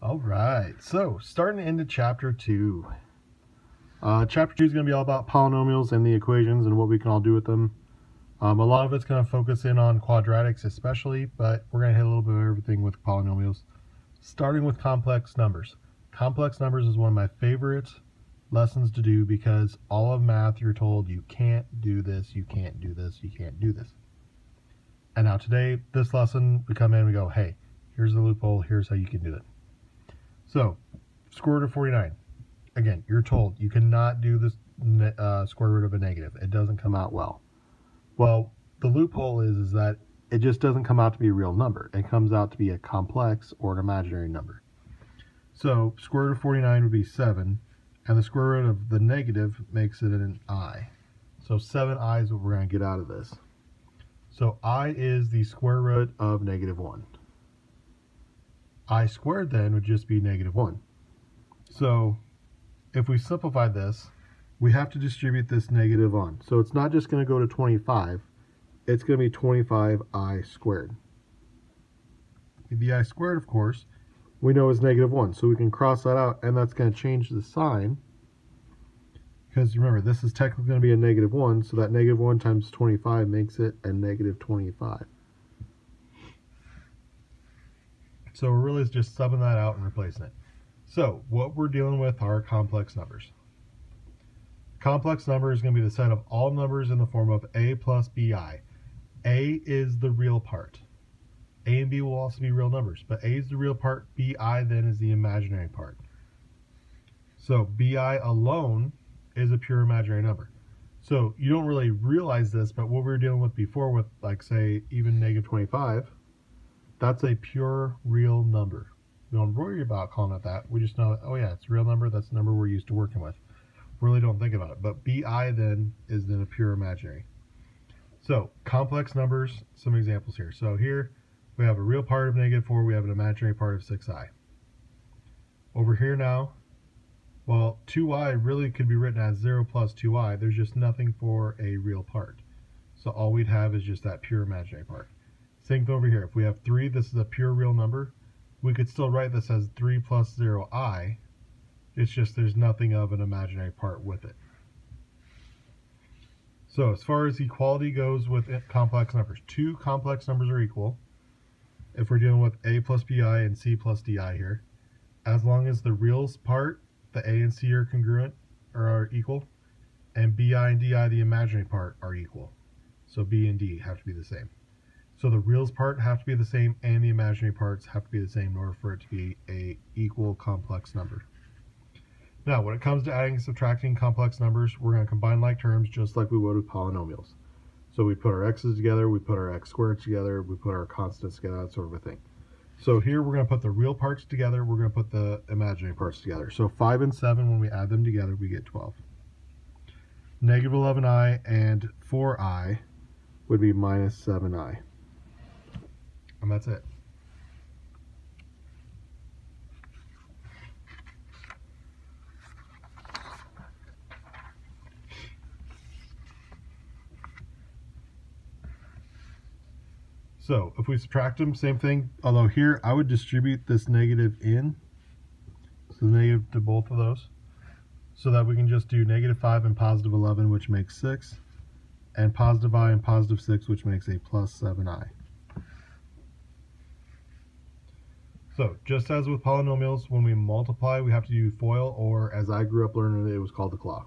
All right, so starting into chapter two. Uh, chapter two is going to be all about polynomials and the equations and what we can all do with them. Um, a lot of it's going to focus in on quadratics especially, but we're going to hit a little bit of everything with polynomials. Starting with complex numbers. Complex numbers is one of my favorite lessons to do because all of math you're told you can't do this, you can't do this, you can't do this. And now today, this lesson, we come in and we go, hey, here's the loophole, here's how you can do it. So, square root of 49. Again, you're told you cannot do this uh, square root of a negative. It doesn't come out well. Well, the loophole is, is that it just doesn't come out to be a real number. It comes out to be a complex or an imaginary number. So square root of 49 would be 7, and the square root of the negative makes it an i. So 7i is what we're going to get out of this. So i is the square root of negative 1. I squared then would just be negative 1. So if we simplify this, we have to distribute this negative on. So it's not just going to go to 25, it's going to be 25i squared. The i squared, of course, we know is negative 1, so we can cross that out, and that's going to change the sign. Because remember, this is technically going to be a negative 1, so that negative 1 times 25 makes it a negative 25. So we're really just subbing that out and replacing it. So what we're dealing with are complex numbers. Complex number is going to be the set of all numbers in the form of a plus bi. a is the real part. a and b will also be real numbers, but a is the real part, bi then is the imaginary part. So bi alone is a pure imaginary number. So you don't really realize this, but what we were dealing with before with like say even negative 25, that's a pure real number. We don't worry about calling it that. We just know, oh yeah, it's a real number. That's the number we're used to working with really don't think about it. But BI then is then a pure imaginary. So complex numbers, some examples here. So here we have a real part of negative 4, we have an imaginary part of 6i. Over here now, well, 2i really could be written as 0 plus 2i. There's just nothing for a real part. So all we'd have is just that pure imaginary part. Same thing over here. If we have 3, this is a pure real number. We could still write this as 3 plus 0i, it's just there's nothing of an imaginary part with it. So as far as equality goes with complex numbers, two complex numbers are equal. If we're dealing with a plus bi and c plus di here, as long as the reals part, the a and c are congruent or are equal, and bi and di, the imaginary part, are equal. So b and d have to be the same. So the reals part have to be the same and the imaginary parts have to be the same in order for it to be a equal complex number. Now, when it comes to adding and subtracting complex numbers, we're going to combine like terms just like we would with polynomials. So we put our x's together, we put our x squared together, we put our constants together, that sort of a thing. So here we're going to put the real parts together, we're going to put the imaginary parts together. So 5 and 7, when we add them together, we get 12. Negative 11i and 4i would be minus 7i. And that's it. So if we subtract them, same thing. Although here I would distribute this negative in. So negative to both of those. So that we can just do negative 5 and positive 11, which makes 6. And positive i and positive 6, which makes a plus 7i. So just as with polynomials, when we multiply, we have to do FOIL, or as I grew up learning it, was called the claw.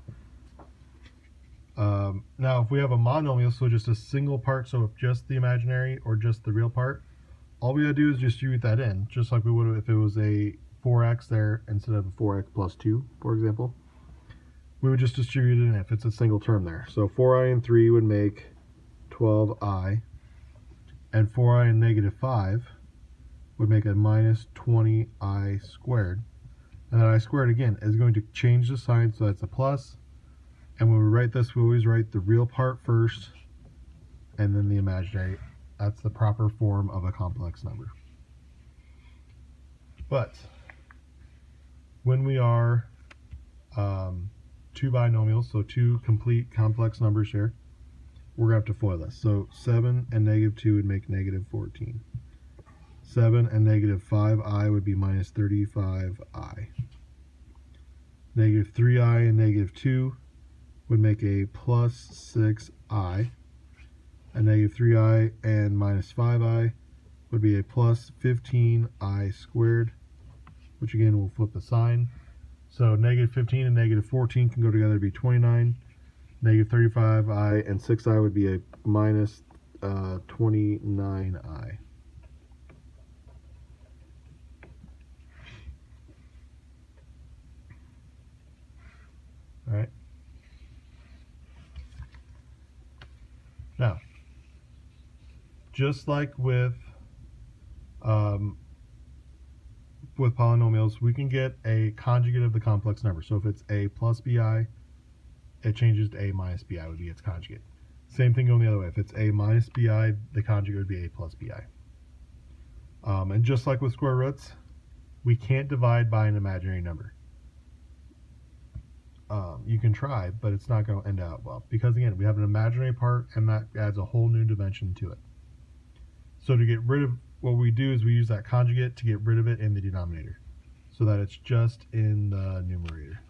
Um, now, if we have a monomial, so just a single part, so just the imaginary or just the real part, all we gotta do is just distribute that in, just like we would if it was a 4x there instead of a 4x plus 2, for example. We would just distribute it in if it's a single term there. So 4i and 3 would make 12i, and 4i and negative 5 would make a minus 20i squared. And then i squared, again, is going to change the sign so that's a plus. and when we write this, we always write the real part first and then the imaginary. That's the proper form of a complex number. But when we are um, two binomials, so two complete complex numbers here, we're going to have to FOIL this. So 7 and negative 2 would make negative 14. 7 and negative 5i would be minus 35i. Negative 3i and negative 2 would make a plus 6i. And negative 3i and minus 5i would be a plus 15i squared, which again will flip the sign. So negative 15 and negative 14 can go together to be 29. Negative 35i and 6i would be a minus, uh, 29i. Right. Now, just like with um, with polynomials, we can get a conjugate of the complex number. So if it's a plus bi, it changes to a minus bi would be its conjugate. Same thing going the other way. If it's a minus bi, the conjugate would be a plus bi. Um, and just like with square roots, we can't divide by an imaginary number. Um, you can try, but it's not going to end out well. Because again, we have an imaginary part and that adds a whole new dimension to it. So to get rid of, what we do is we use that conjugate to get rid of it in the denominator. So that it's just in the numerator.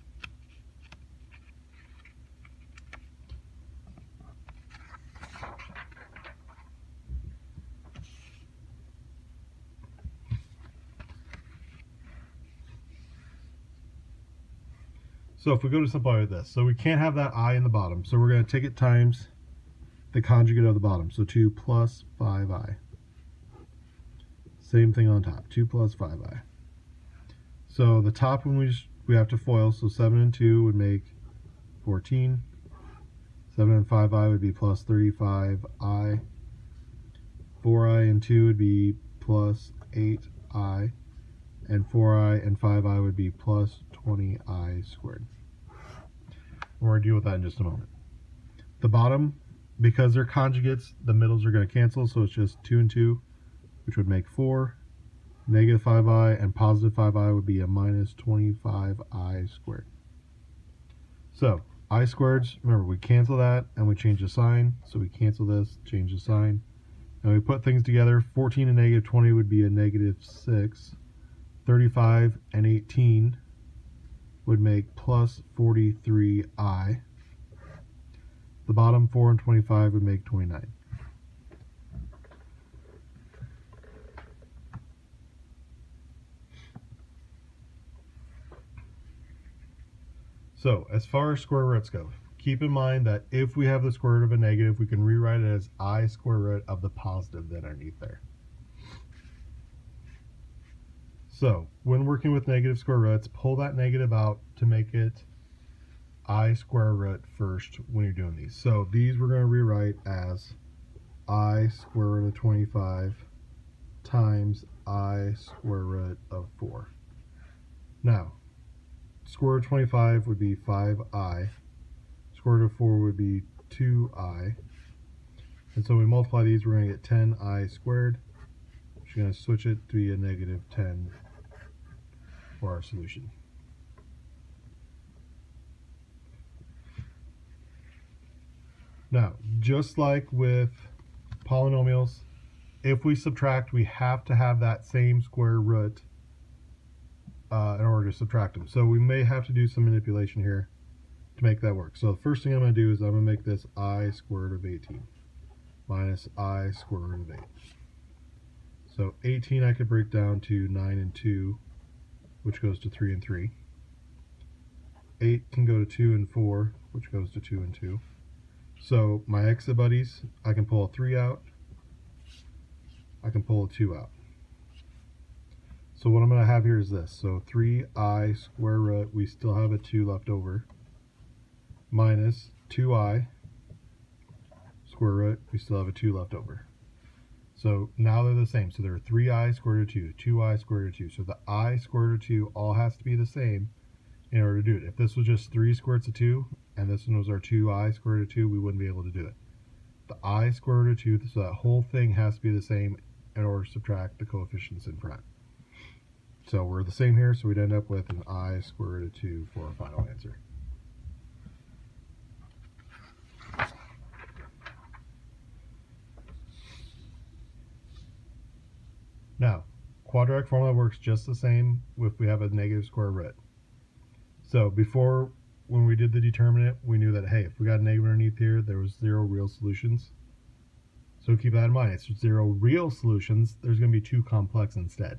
So if we go to simplify this, so we can't have that i in the bottom. So we're going to take it times the conjugate of the bottom. So 2 plus 5i. Same thing on top, 2 plus 5i. So the top one we, just, we have to FOIL, so 7 and 2 would make 14. 7 and 5i would be plus 35i. 4i and 2 would be plus 8i. And 4i and 5i would be plus 20i squared. We're going to deal with that in just a moment. The bottom, because they're conjugates, the middles are going to cancel, so it's just 2 and 2, which would make 4. Negative 5i and positive 5i would be a minus 25i squared. So, i squareds, remember, we cancel that and we change the sign. So we cancel this, change the sign. And we put things together. 14 and negative 20 would be a negative 6. 35 and 18 would make plus 43i. The bottom 4 and 25 would make 29. So, as far as square roots go, keep in mind that if we have the square root of a negative, we can rewrite it as i square root of the positive that underneath there. So when working with negative square roots, pull that negative out to make it i square root first when you're doing these. So these we're going to rewrite as i square root of 25 times i square root of 4. Now, square root of 25 would be 5i. Square root of 4 would be 2i. And so we multiply these, we're going to get 10i squared. We're going to switch it to be a negative 10 for our solution. Now, just like with polynomials, if we subtract, we have to have that same square root uh, in order to subtract them. So we may have to do some manipulation here to make that work. So the first thing I'm going to do is I'm going to make this i squared of 18 minus i squared root of 8. So 18 I could break down to 9 and 2 which goes to 3 and 3. 8 can go to 2 and 4, which goes to 2 and 2. So my exit buddies, I can pull a 3 out. I can pull a 2 out. So what I'm going to have here is this. So 3i square root, we still have a 2 left over, minus 2i square root, we still have a 2 left over. So now they're the same. So there are 3i squared root of 2, 2i squared root of 2. So the i squared root of 2 all has to be the same in order to do it. If this was just 3 square roots of 2, and this one was our 2i squared root of 2, we wouldn't be able to do it. The i squared root of 2, so that whole thing has to be the same in order to subtract the coefficients in front. So we're the same here, so we'd end up with an i squared root of 2 for our final answer. Now, quadratic formula works just the same if we have a negative square root. So before, when we did the determinant, we knew that, hey, if we got a negative underneath here, there was zero real solutions. So keep that in mind. It's zero real solutions. There's going to be two complex instead.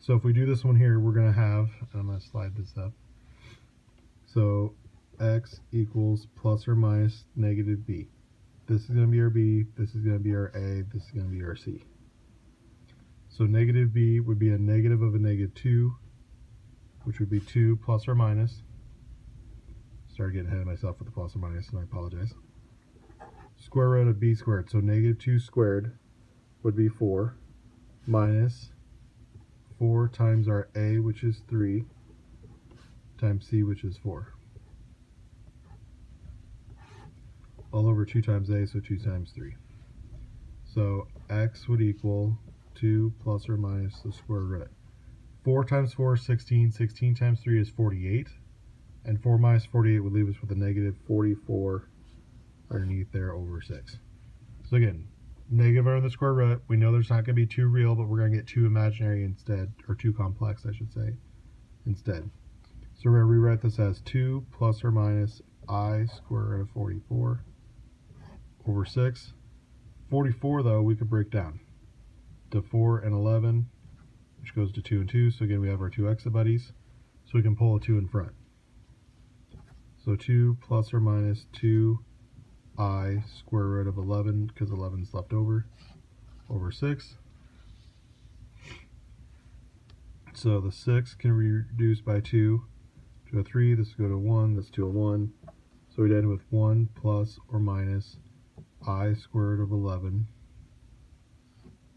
So if we do this one here, we're going to have, I'm going to slide this up. So x equals plus or minus negative b. This is going to be our b, this is going to be our a, this is going to be our c. So negative b would be a negative of a negative 2, which would be 2 plus or minus. Started getting ahead of myself with the plus or minus, and I apologize. Square root of b squared, so negative 2 squared would be 4, minus 4 times our a, which is 3, times c, which is 4. All over 2 times a, so 2 times 3. So x would equal 2 plus or minus the square root. 4 times 4 is 16. 16 times 3 is 48. And 4 minus 48 would leave us with a negative 44 underneath there over 6. So again, negative under the square root. We know there's not going to be two real, but we're going to get two imaginary instead, or two complex, I should say, instead. So we're going to rewrite this as 2 plus or minus i square root of 44 over 6. 44, though, we could break down to 4 and 11, which goes to 2 and 2. So again, we have our two buddies. So we can pull a 2 in front. So 2 plus or minus 2i square root of 11, because 11 is left over, over 6. So the 6 can be reduced by 2 to a 3. This go to 1. This to a 1. So we'd end with 1 plus or minus i squared of 11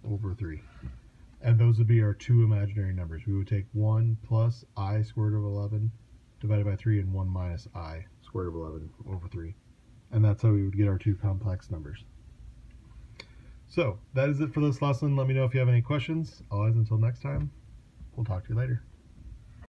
over 3. And those would be our two imaginary numbers. We would take 1 plus i squared of 11 divided by 3 and 1 minus i squared of 11 over 3. And that's how we would get our two complex numbers. So that is it for this lesson. Let me know if you have any questions. Always until next time, we'll talk to you later.